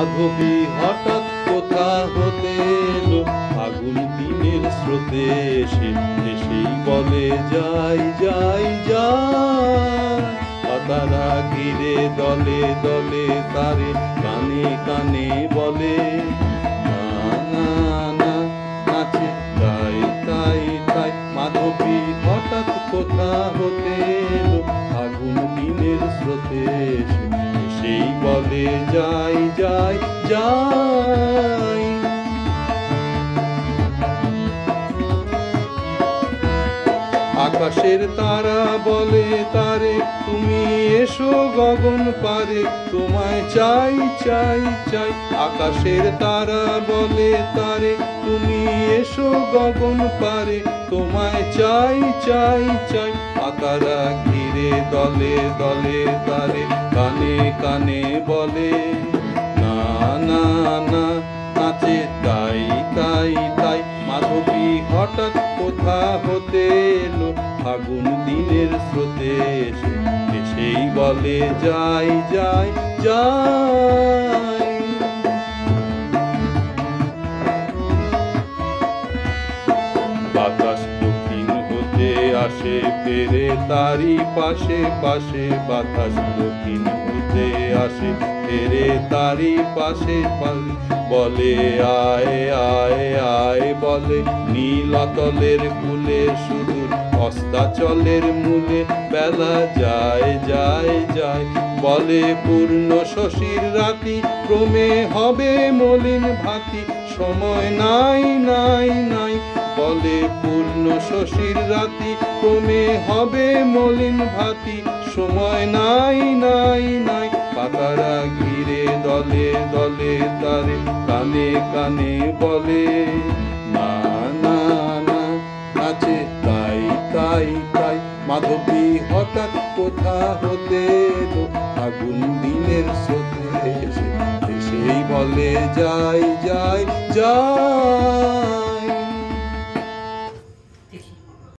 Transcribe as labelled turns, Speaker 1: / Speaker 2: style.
Speaker 1: মাধবী হঠাৎ কোথা হতে এলো? আগুন দিনের স্রোতে এসে এসেই বলে, যাই যাই যাই। পাতারা ঘিরে দলে দলে তারে কানে কানে বলে হঠাৎ কোথা হতে আগুন দিনের স্রোতে এসে বলে যাই যাই যাই। আকাশের তারা বলে, তারে, তুমি এসো গগন পারে, তোমায় চাই চাই চাই। আকাশের তারা বলে, তারে, তুমি এসো গগন পারে, তোমায় চাই চাই চাই। পাতারা ঘিরে দলে দলে তারে কানে কানে বলে, না না না, নাচে তাই তাই তাই। মাধবী হঠাৎ কোথা হতে এলো? ফাগুন দিনের স্রোতে এসে সেই বলে, যাই যাই যাই। আসে ফেরে তারি পাশে পাশে বাতাস দক্ষিণ হতে আসে। ফেরে তারি পাশে পাশে বলে, আয় আয় আয়, বলে নীলতলের কুলে সুদূর অস্তাচলের মূলে বেলা যায় যায় যায়। বলে, পূর্ণ শশীর রাতি, ক্রমে হবে মলিন ভাতি। সময় নাই নাই নাই বলে পূর্ণ শশীর রাতি, ক্রমে হবে মলিন ভাতি। সময় নাই নাই নাই, পাতারা ঘিরে দলে দলে তারে কানে কানে বলে, না না তাই তাই তাই, মাধবী হঠাৎ কোথা হতে আগুন দিনের স্রোতে এসেই বলে, যাই যাই যাই